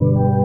you